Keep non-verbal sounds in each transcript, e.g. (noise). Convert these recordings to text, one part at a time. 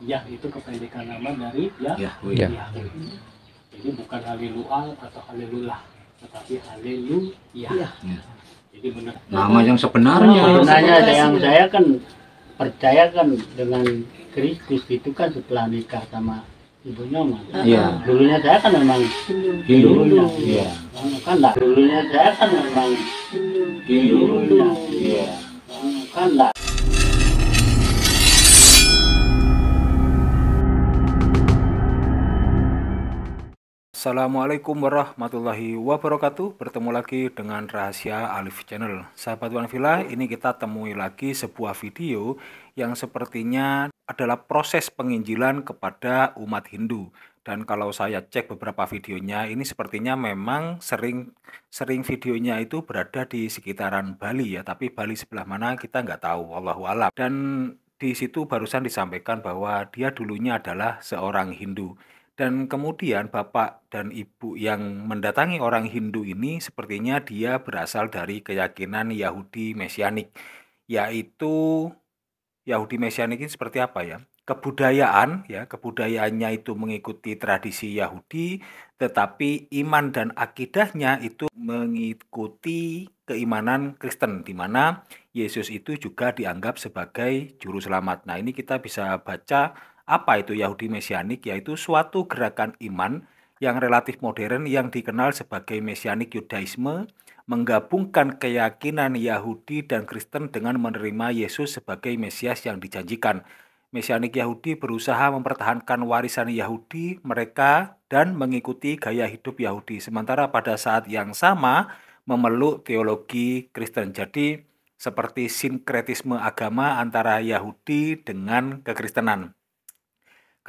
Yah itu kependekan nama dari Yah. Yahweh. Ya. Yahweh. Jadi bukan haleluya atau halelulah, tetapi haleluya. Iya. Ya. Jadi benar. Nama yang sebenarnya. Oh, Sebenarnya sebenarnya yang saya kan percaya kan dengan Kristus itu kan setelah nikah sama ibu Nyoman. Iya. Dulunya saya kan memang Hindu. Hindu. Iya. kan lah. Dulunya saya kan memang Hindu. Iya. kan lah. Assalamualaikum warahmatullahi wabarakatuh. Bertemu lagi dengan Rahasia Alif Channel. Sahabat Wan Villa, ini kita temui lagi sebuah video Yang sepertinya adalah proses penginjilan kepada umat Hindu. Dan kalau saya cek beberapa videonya Ini sepertinya memang sering sering videonya itu berada di sekitaran Bali ya. Tapi Bali sebelah mana kita nggak tahu, Allahu alam. Dan di situ barusan disampaikan bahwa dia dulunya adalah seorang Hindu dan kemudian bapak dan ibu yang mendatangi orang Hindu ini sepertinya dia berasal dari keyakinan Yahudi Mesianik, yaitu Yahudi Mesianik ini seperti apa ya? Kebudayaan ya, kebudayaannya itu mengikuti tradisi Yahudi, tetapi iman dan akidahnya itu mengikuti keimanan Kristen di mana Yesus itu juga dianggap sebagai juru selamat. Nah, ini kita bisa baca apa itu Yahudi Mesianik? Yaitu suatu gerakan iman yang relatif modern yang dikenal sebagai Mesianik Yudaisme, menggabungkan keyakinan Yahudi dan Kristen dengan menerima Yesus sebagai Mesias yang dijanjikan. Mesianik Yahudi berusaha mempertahankan warisan Yahudi mereka dan mengikuti gaya hidup Yahudi, sementara pada saat yang sama memeluk teologi Kristen. Jadi, seperti sinkretisme agama antara Yahudi dengan kekristenan.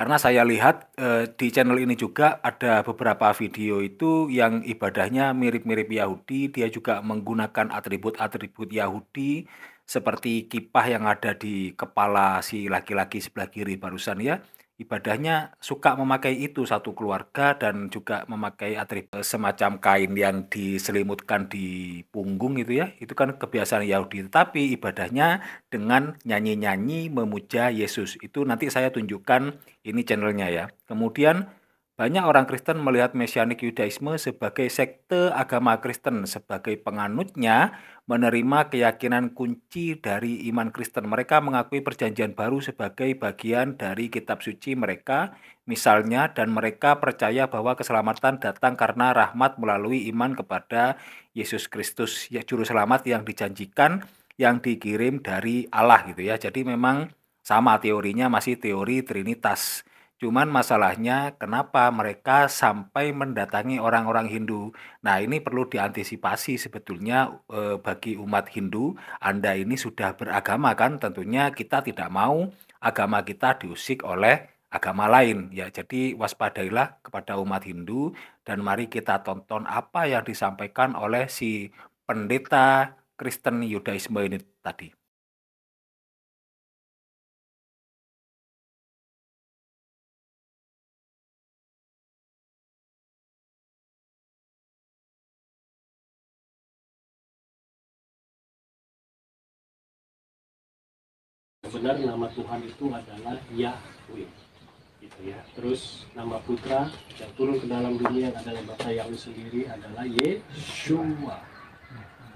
Karena saya lihat eh, di channel ini juga ada beberapa video itu yang ibadahnya mirip-mirip Yahudi, dia juga menggunakan atribut-atribut Yahudi seperti kipah yang ada di kepala si laki-laki sebelah kiri barusan ya. Ibadahnya suka memakai itu satu keluarga dan juga memakai atribut semacam kain yang diselimutkan di punggung itu ya. Itu kan kebiasaan Yahudi. Tetapi ibadahnya dengan nyanyi-nyanyi memuja Yesus. Itu nanti saya tunjukkan ini channelnya ya. Kemudian banyak orang Kristen melihat Mesianik Yudaisme sebagai sekte agama Kristen, sebagai penganutnya menerima keyakinan kunci dari iman Kristen. Mereka mengakui perjanjian baru sebagai bagian dari kitab suci mereka, misalnya, dan mereka percaya bahwa keselamatan datang karena rahmat melalui iman kepada Yesus Kristus, ya juru selamat yang dijanjikan, yang dikirim dari Allah gitu ya. Jadi memang sama teorinya masih teori Trinitas. Cuman masalahnya kenapa mereka sampai mendatangi orang-orang Hindu. Nah, ini perlu diantisipasi sebetulnya eh, bagi umat Hindu. Anda ini sudah beragama kan? Tentunya kita tidak mau agama kita diusik oleh agama lain ya. Jadi waspadailah kepada umat Hindu dan mari kita tonton apa yang disampaikan oleh si pendeta Kristen Yudaisme ini tadi. Benar nama Tuhan itu adalah Yahweh. Gitu ya. Terus nama putra yang turun ke dalam dunia yang adalah bahasa Yahweh sendiri adalah Yeshua.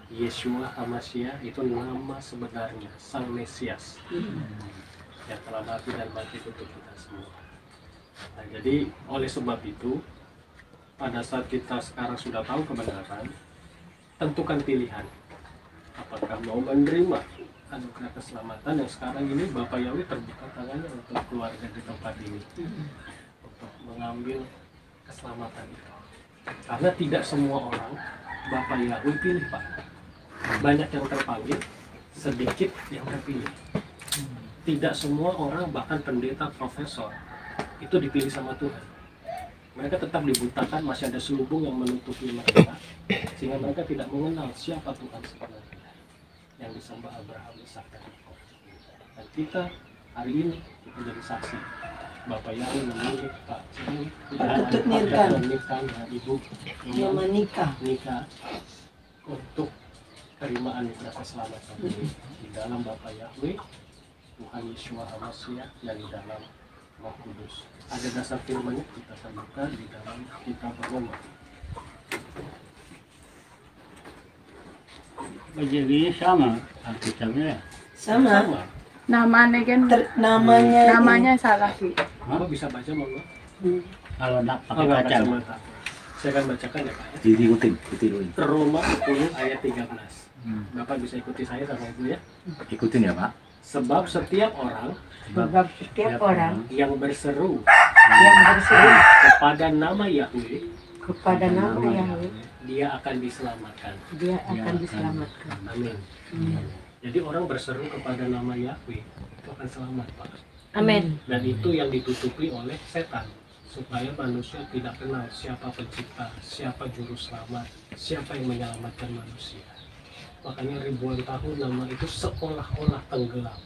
Yeshua Hamasya itu nama sebenarnya Sang Mesias yang telah mati dan mati untuk kita semua. Nah, jadi oleh sebab itu pada saat kita sekarang sudah tahu kebenaran, tentukan pilihan. Apakah mau menerima anugerah keselamatan yang sekarang ini Bapak Yahweh terbuka tangannya untuk keluarga di tempat ini untuk mengambil keselamatan itu. Karena tidak semua orang Bapak Yahweh pilih Pak. Banyak yang terpanggil, sedikit yang terpilih. Tidak semua orang bahkan pendeta profesor itu dipilih sama Tuhan. Mereka tetap dibutakan, masih ada selubung yang menutupi mereka sehingga mereka tidak mengenal siapa Tuhan sebenarnya yang disembah Abraham, Ishak dan Yakub. Dan kita hari ini kita jadi saksi. Bapak Yahweh memilih Pak Cini Untuk nikah. menikah dengan Ibu yang menikah nikah untuk terimaan anugerah keselamatan ini di dalam Bapak Yahweh Tuhan Yeshua Hamasya dan di dalam Roh Kudus. Ada dasar firmannya kita buka di dalam kitab Roma. Jadi sama Alkitabnya. Sama. Sama. namanya kan Ter- namanya namanya salah sih Bapak bisa baca monggo? Kalau nak pakai kacamata. Saya akan bacakan ya Pak ya. Diikutin, ditiruin. Roma 10 ayat 13. Bapak bisa ikuti saya sama Ibu ya. Ikutin ya Pak. Sebab setiap orang sebab setiap orang yang berseru yang berseru kepada nama Yahweh, kepada nama Yahweh dia akan diselamatkan. dia akan diselamatkan. Amin. Jadi orang berseru kepada nama Yahweh itu akan selamat Pak. Amin. Dan itu yang ditutupi oleh setan supaya manusia tidak kenal siapa pencipta, siapa juru selamat, siapa yang menyelamatkan manusia. Makanya ribuan tahun nama itu seolah-olah tenggelam.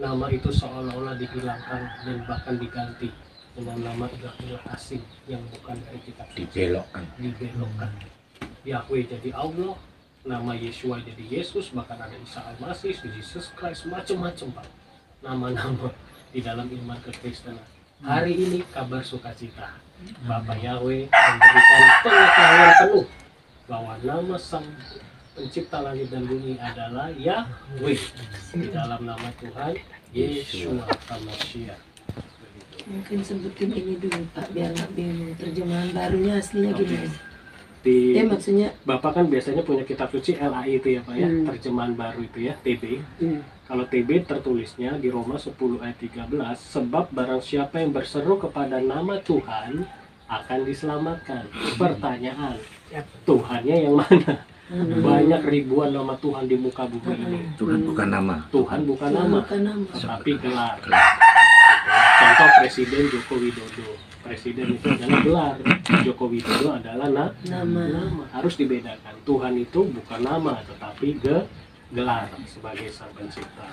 Nama itu seolah-olah dihilangkan dan bahkan diganti dengan nama ilah-ilah asing yang bukan dari kitab Dibelokkan. dibelokkan. Yahweh jadi Allah, nama Yesua jadi Yesus, bahkan ada Isa Al-Masih, Jesus Christ, macam-macam Pak. Nama-nama di dalam iman kekristenan. Hari ini kabar sukacita. Bapak Yahweh memberikan pengetahuan penuh bahwa nama Sang Pencipta langit dan bumi adalah Yahweh. Di dalam nama Tuhan Yesua HaMashiach. Mungkin sebutin ini dulu Pak biar nggak bingung. Terjemahan barunya aslinya gini. Di Ya maksudnya Bapak kan biasanya punya kitab suci LAI itu ya Pak ya, Hmm. terjemahan baru itu ya, TB. hmm, Kalau TB tertulisnya di Roma 10 ayat 13, sebab barang siapa yang berseru kepada nama Tuhan akan diselamatkan. Pertanyaan, Tuhannya yang mana? hmm. Banyak ribuan nama Tuhan di muka bumi ini. Tuhan bukan nama. Tuhan bukan nama, bukan nama. tetapi gelar. Gelar. Presiden Joko Widodo. Presiden itu adalah gelar. Joko Widodo adalah na- Nama. nama. Harus dibedakan. Tuhan itu bukan nama tetapi ge gelar sebagai sang pencipta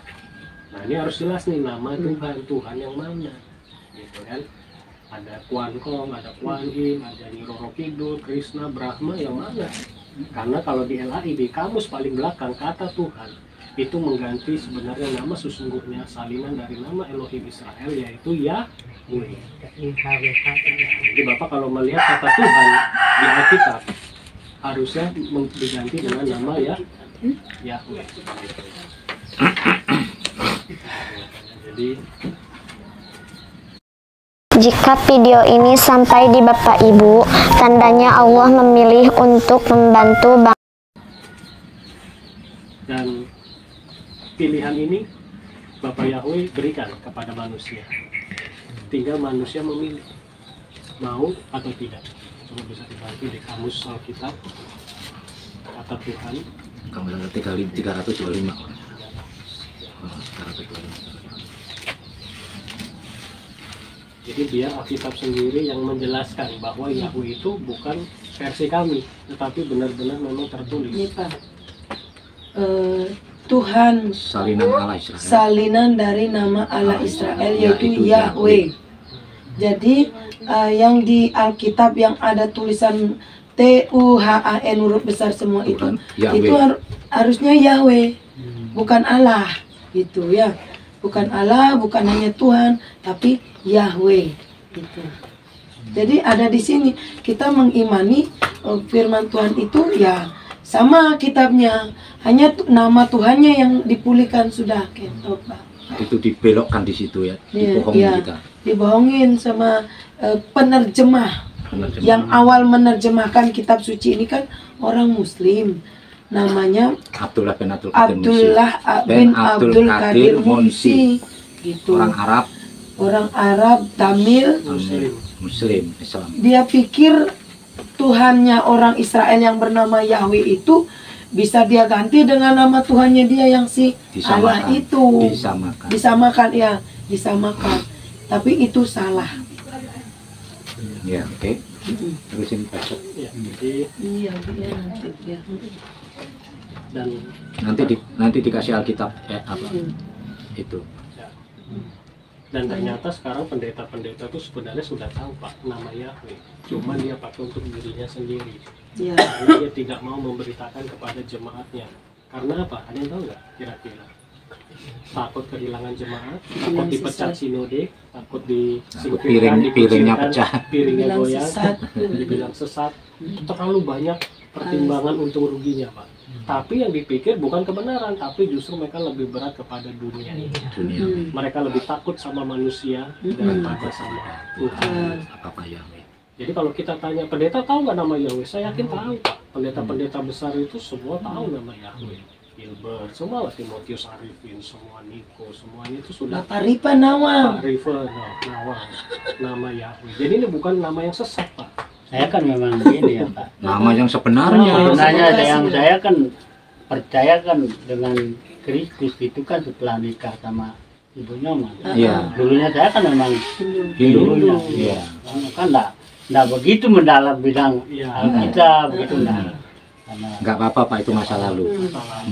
nah ini harus jelas nih nama Tuhan. Tuhan yang mana? Gitu kan? Ada Kuan Kong ada Kuan Yin ada Niroro Kidul Krishna Brahma yang mana? Karena kalau di LAI di kamus paling belakang kata Tuhan itu mengganti sebenarnya nama sesungguhnya salinan dari nama Elohim Israel yaitu Yahweh jadi Bapak kalau melihat kata Tuhan di Alkitab harusnya diganti dengan nama ya Yahweh. Jadi Jika video ini sampai di Bapak Ibu, tandanya Allah memilih untuk membantu bangsa. dan pilihan ini Bapak Yahweh berikan kepada manusia. Tinggal manusia memilih mau atau tidak. Coba bisa dibantu di kamus Alkitab kata Tuhan Kamu ada tiga li- 325. Oh, 325. Jadi biar Alkitab sendiri yang menjelaskan bahwa Yahweh itu bukan versi kami, tetapi benar-benar memang Ini tertulis. Pak. Eh, Tuhan Salinan Allah Israel. salinan dari nama Allah Israel yaitu Yaitu Yahweh. Jadi eh, yang di Alkitab yang ada tulisan T U H A N huruf besar semua itu Tuhan itu Yahweh. har- harusnya Yahweh bukan Allah gitu ya bukan Allah bukan hanya Tuhan tapi Yahweh gitu jadi ada di sini kita mengimani eh, firman Tuhan itu ya sama kitabnya hanya nama Tuhannya yang dipulihkan sudah gitu Pak Itu dibelokkan di situ ya. Iya, Dibohongin iya. kita. dibohongin sama eh, penerjemah Penerjemah. yang awal menerjemahkan kitab suci ini kan orang Muslim namanya Abdullah bin Abdul Qadir. Abdullah bin Abdul Abdul Qadir. Munsi gitu Orang Arab, orang Arab Tamil Muslim. Muslim, Islam. dia pikir Tuhannya orang Israel yang bernama Yahweh itu bisa dia ganti dengan nama Tuhannya dia yang si Allah itu Disamakan. disamakan ya disamakan tapi itu salah Ya, oke. Terusin baca. Ya, jadi iya iya nanti ya dan Nanti di, nanti dikasih Alkitab eh, apa? Hmm. Itu. Dan ternyata sekarang pendeta-pendeta itu sebenarnya sudah tahu pak nama Yahweh. Cuma dia pakai untuk dirinya sendiri. ya Karena dia tidak mau memberitakan kepada jemaatnya. Karena apa? Ada yang tahu nggak kira-kira? takut kehilangan jemaat takut dipecat sesat. sinode takut disingkirkan piring piringnya pecah piringnya Bilang goyang sesat. dibilang sesat terlalu banyak pertimbangan untung ruginya pak tapi yang dipikir bukan kebenaran tapi justru mereka lebih berat kepada dunia. Ini dunia. Hmm. mereka lebih takut sama manusia daripada sama Tuhan. Apa Yahweh. Jadi kalau kita tanya pendeta tahu nggak nama Yahweh? Saya yakin tahu pak. Pendeta-pendeta besar itu semua tahu nama Yahweh. Gilbert semua lah Timotius Arifin semua Niko semuanya itu sudah Ripa Nawang. No, Nawang. Nama Yahweh. Jadi ini bukan nama yang sesat pak Saya kan memang gini ya Pak. nama yang sebenarnya Sebenarnya Terima yang saya kan percaya kan dengan Kristus itu kan setelah nikah sama ibu Nyoman. Iya. Dulunya saya kan memang Hindu. dulunya. Iya. Kan enggak enggak begitu mendalam bidang Iya. Alkitab begitu enggak. Karena nggak apa-apa pak itu masa lalu Salah.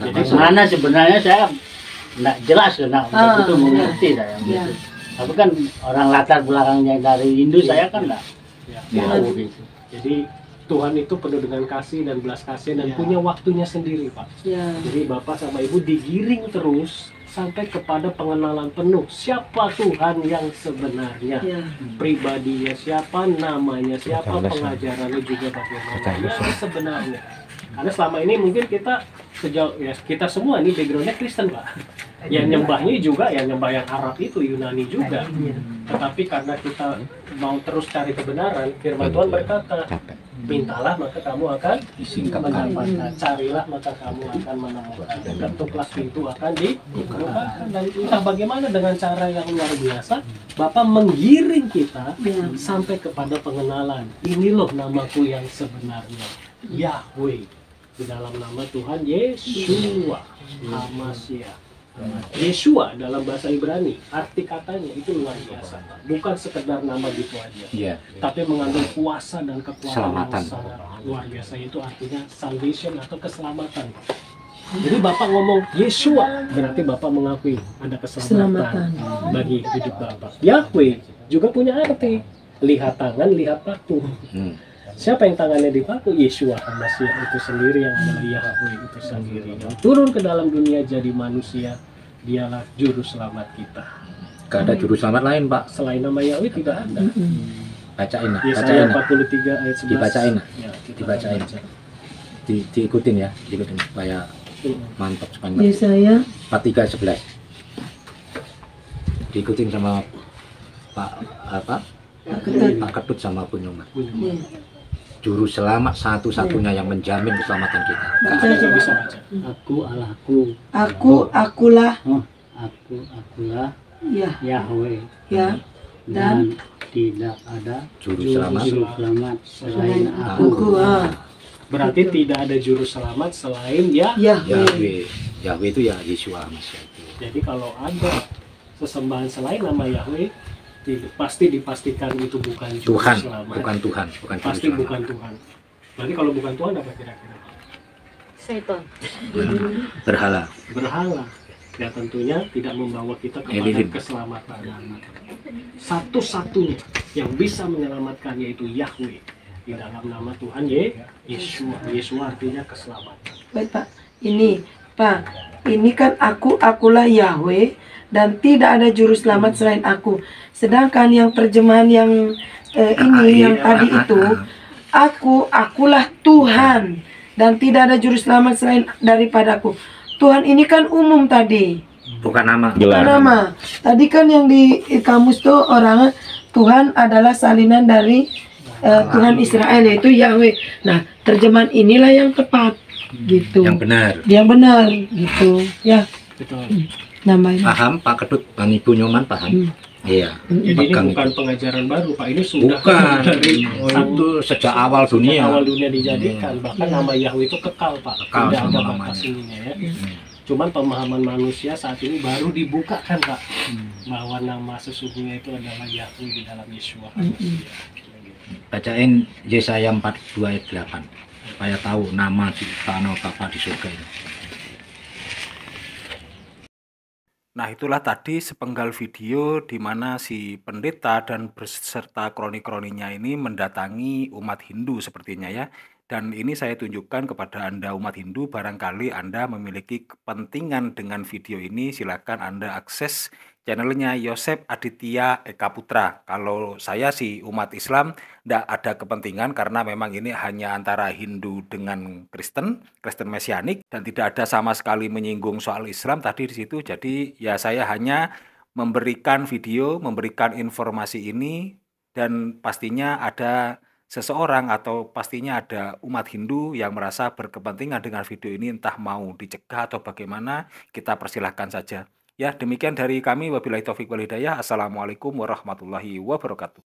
Nggak Jadi mana sebenarnya saya enggak jelas enggak Ah, begitu mengerti saya. Iya. Tapi kan orang latar belakangnya dari Hindu saya kan enggak. Ya. tahu gitu. Jadi Tuhan itu penuh dengan kasih dan belas kasih dan Ya. punya waktunya sendiri pak. Ya. Jadi bapak sama ibu digiring terus sampai kepada pengenalan penuh. Siapa Tuhan yang sebenarnya? Ya. pribadinya siapa? Namanya siapa? Pengajarannya juga bagaimana? Yang sebenarnya. Karena selama ini mungkin kita sejauh ya kita semua ini backgroundnya Kristen pak yang nyembahnya juga yang nyembah yang Arab itu Yunani juga. Tetapi karena kita mau terus cari kebenaran firman Tuhan berkata mintalah maka kamu akan disingkapkan. mendapatkan. Carilah maka kamu akan menemukan. Ketuklah pintu akan dibukakan. Dan entah bagaimana dengan cara yang luar biasa Bapak menggiring kita Ya. sampai kepada pengenalan. Ini loh namaku yang sebenarnya. Yahweh. Di dalam nama Tuhan Yeshua Hamasya Yeshua dalam bahasa Ibrani arti katanya itu luar biasa. Bukan sekedar nama gitu aja iya. tapi mengandung kuasa dan kekuatan Keselamatan. yang sangat luar biasa. Itu artinya salvation atau keselamatan. Jadi bapak ngomong Yeshua berarti bapak mengakui ada keselamatan Keselamatan. bagi hidup bapak. Yahweh juga punya arti. Lihat tangan lihat paku. Hmm. Siapa yang tangannya dipaku Yeshua Hamasya itu sendiri yang adalah Yahweh itu sendiri yang turun ke dalam dunia jadi manusia dialah juru selamat kita Gak ada juru selamat lain pak selain nama Yahweh tidak ada bacain lah bacain lah 43 ayat 11 Dibacain lah. ya, Dibacain. baca. Di, diikutin ya diikutin supaya mantap supaya ngerti. Yesaya 43 11 diikutin sama Pak apa Pak Ketut. Pak Ketut sama Bu Nyoman Ya. Juru selamat satu-satunya yang menjamin keselamatan kita. Baca bisa baca Aku Allahku, Aku. Akulah. Aku akulah. Ya. Yahweh. ya. Dan? Tidak ada juru selamat juru selamat. selain aku. aku ah. Berarti tidak ada juru selamat selain ya? Yahweh. Yahweh. Yahweh itu ya Yeshua Masya itu jadi kalau ada sesembahan selain nama Yahweh tidak, pasti dipastikan itu bukan juru Tuhan selamat bukan Tuhan bukan juru pasti selamat bukan Tuhan. Berarti kalau bukan Tuhan apa kira-kira? Seton. berhala. Berhala. Ya tentunya tidak membawa kita kepada Elohim. keselamatan satu-satunya yang bisa menyelamatkan yaitu Yahweh. Di dalam nama Tuhan Ye Yeshua. Yeshua artinya keselamatan. Baik Pak, ini Pak, ini kan aku akulah Yahweh dan tidak ada juru selamat selain aku. Sedangkan yang terjemahan yang eh, ini yang tadi itu, aku akulah Tuhan dan tidak ada juru selamat selain daripadaku. Tuhan ini kan umum tadi, bukan nama bukan nama. Tadi kan yang di kamus tuh orang Tuhan adalah salinan dari eh, Tuhan Israel yaitu Yahweh. Nah, terjemahan inilah yang tepat gitu. yang benar. Yang benar gitu. Ya. Betul. Namanya. Paham Pak Ketut Bang Ibu Nyoman paham? Hmm. iya. Jadi ini bukan pengajaran baru Pak, ini sudah bukan. (laughs) dari Oh, itu sejak awal dunia. awal dunia dijadikan. Bahkan Ya. nama Yahweh itu kekal Pak, Kekal tidak ada batas ininya ya. Cuman pemahaman manusia saat ini baru dibukakan Pak, bahwa nama sesungguhnya itu adalah Yahweh di dalam Yeshua. bacain Yesaya 42 ayat 8 supaya tahu nama di tanah Bapa di surga ini Nah, itulah tadi sepenggal video di mana si pendeta dan beserta kroni-kroninya ini mendatangi umat Hindu sepertinya ya. Dan ini saya tunjukkan kepada Anda umat Hindu, barangkali Anda memiliki kepentingan dengan video ini, silakan Anda akses channelnya Yosep Aditya Eka Putra. Kalau saya sih umat Islam tidak ada kepentingan karena memang ini hanya antara Hindu dengan Kristen, Kristen Mesianik dan tidak ada sama sekali menyinggung soal Islam tadi di situ. Jadi ya saya hanya memberikan video, memberikan informasi ini dan pastinya ada seseorang atau pastinya ada umat Hindu yang merasa berkepentingan dengan video ini entah mau dicegah atau bagaimana kita persilahkan saja. Ya demikian dari kami wabillahi taufik walhidayah. Assalamualaikum warahmatullahi wabarakatuh.